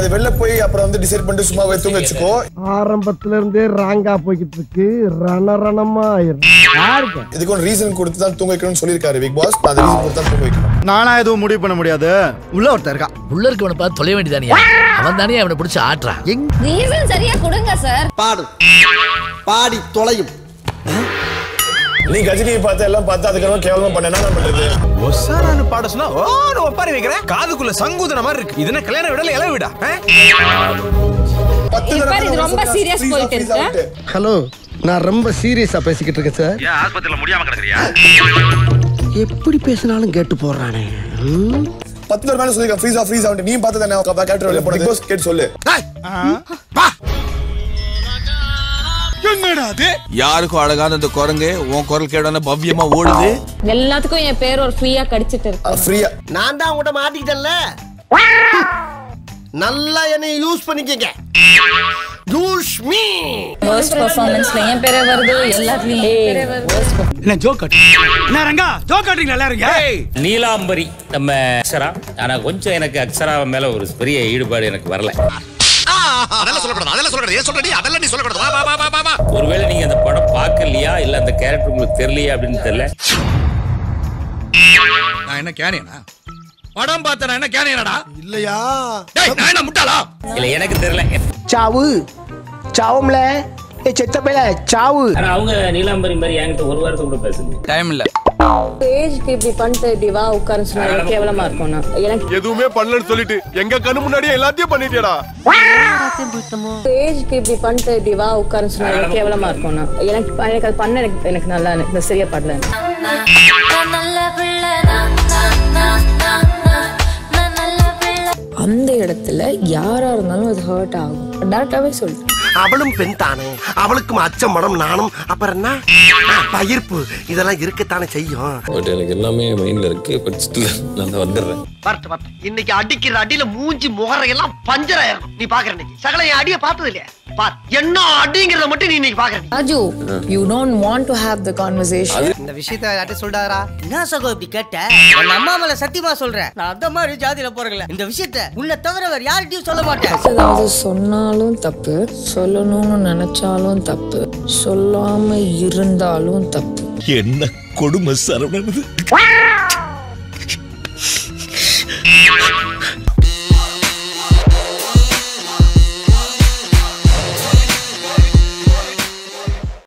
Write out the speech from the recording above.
அது வெளில போய் அப்புறம் வந்து டிசைட் பண்ணிட்டு சும்மா போய் தூங்க வச்சுக்கோ. ஆரம்பத்துல இருந்தே ராங்கா போய்கிட்டு இருக்கு. ரணரணமா இதுக்கு ஒரு ரீசன் கொடுத்து தான் தூங்க வைக்கணும்னு சொல்லியிருக்காரு பிக் பாஸ் அந்த ரீசன் கொடுத்து தான் தூங்க வைக்கணும். நானா எதுவும் முடிவு பண்ண முடியாது. உள்ள ஒருத்தர் இருக்கா உள்ள இருக்கவனை பார்த்து தொலைய வேண்டியதானியா? அவன் தானே அவனை பிடிச்சி ஆட்டுறான். ரீசன் சரியா கொடுங்க சார் பாடு. பாடி தொலையும். நீ கஜினியை பார்த்து எல்லாம் பார்த்து அதுக்கப்புறம் கேவலமா பண்ண என்ன பண்றது? ஒசாரான்னு பாட சொன்னா ஓன்னு ஒப்பாரி வைக்கிறேன். காதுக்குள்ள சங்கூதன மாதிரி இருக்கு. இது என்ன கல்யாண விடல? இள விடா. பாரு, ரொம்ப out, போயிட்டு இருக்கு. ஹலோ நான் ரொம்ப சீரியஸா பேசிக்கிட்டு இருக்கேன் சார் ஏன் ஆஸ்பத்திரியில முடியாம கிடக்குறியா? எப்படி பேசினாலும் கேட்டு போடுறானே. ம்? பத்து தடவை மேல சொல்லிருக்கேன் ஃப்ரீஸ் ஆஃப் ஃப்ரீஸ் ஆஃப் நீ பார்த்து தானே கேரக்டர் வெளில போனது? கேட்டு சொல்லு. யாருக்கும் அழகான இந்த குரங்கு உன் குரல் கேடான பவ்யமா ஓடுது. எல்லாத்துக்கும் என் பேர் ஒரு ஃப்ரீயா கடிச்சிட்டு இருக்கு. ஃப்ரீயா. நான் தான் உங்கள்கிட்ட மாட்டிக்கிட்டேன்ல? நல்லா என்னை யூஸ் பண்ணிக்கங்க. யூஸ் மீ ஃபர்ஸ்ட் பெர்ஃபார்மன்ஸ்ல என் பேரே வருது எல்லாத்துலயும் என் பேரே வருது. என்ன ஜோக் என்ன ரங்கா? ஜோக் காட்டுறீங்களா எல்லாரும் நீலாம்பரி நம்ம அக்ஷரா. ஆனா கொஞ்சம் எனக்கு அக்ஷரா மேல ஒரு பெரிய ஈடுபாடு எனக்கு வரல. அதெல்லாம் சொல்லக்கூடாது அதெல்லாம் சொல்லக்கூடாது. ஏன் சொல்றடி? அதெல்லாம் நீ சொல்லக்கூடாது. வா வா வா வா வா. ஒருவேளை நீங்க அந்த படம் பார்க்கலையா? இல்ல அந்த கேரக்டர் உங்களுக்கு தெரியலையா அப்படின்னு தெரியல? நான் என்ன கேனியனா? படம் பார்த்தா நான் என்ன கேனியனடா? இல்லையா? டேய் நான் என்ன முட்டாளா? இல்ல எனக்கு தெரியல. சாவு. சாவும்ல. ஏ செத்த பேல சாவு. அவங்க நீலாம்பரி மாதிரி என்கிட்ட ஒரு வாரத்தை கூட பேசுங்க டைம் இல்ல. ஏஜ்க்கு இப்படி பண்ணிட்டு இப்படி வா உட்கார சொன்னா கேவலமா இருக்கும் நான். எனக்கு எதுவுமே பண்ணலன்னு சொல்லிட்டு எங்க கண்ணு முன்னாடியே எல்லாத்தையும் பண்ணிட்டியடா. ஏஜ்க்கு இப்படி பண்ணிட்டு இப்படி வா உட்கார சொன்னா கேவலமா இருக்கும் நான். எனக்கு எனக்கு அது பண்ண எனக்கு எனக்கு நல்லா எனக்கு சரியா படல. அந்த இடத்துல யாரா இருந்தாலும் அது ஹர்ட் ஆகும். டேரக்டாவே சொல்லிட்டு அவளும் பெண் தானே. அவளுக்கும் அச்சம் மடம் நானும் அப்புறம் என்ன? பயிர்ப்பு இதெல்லாம் இருக்கத்தானே செய்யும். பட் எனக்கு எல்லாமே மைண்ட்ல இருக்கு. பட் ஸ்டில் நான் வந்துடுறேன். இன்னைக்கு அடிக்கிற அடியில மூஞ்சி முகரையெல்லாம் பஞ்சர் ஆயிரும் நீ பாக்குற இன்னைக்கு. சகல என் அடிய பார்த்தது இல்லையா? பார். என்ன அடிங்கறத மட்டும் நீ இன்னைக்கு பாக்குற. Raju you don't want to have the conversation இந்த விஷயத்தை யார்ட்ட சொல்றாரா என்ன சகோ இப்படி கேட்ட? என் அம்மா மேல சத்தியமா சொல்றேன் நான் அந்த மாதிரி ஜாதியில போறல இந்த விஷயத்தை உள்ள தவிர வேற சொல்ல மாட்டேன். ஏதாவது சொன்னாலும் தப்பு சொல்லணும்னு நினைச்சாலும் தப்பு சொல்லாம இருந்தாலும் தப்பு. என்ன கொடுமை சரவணன்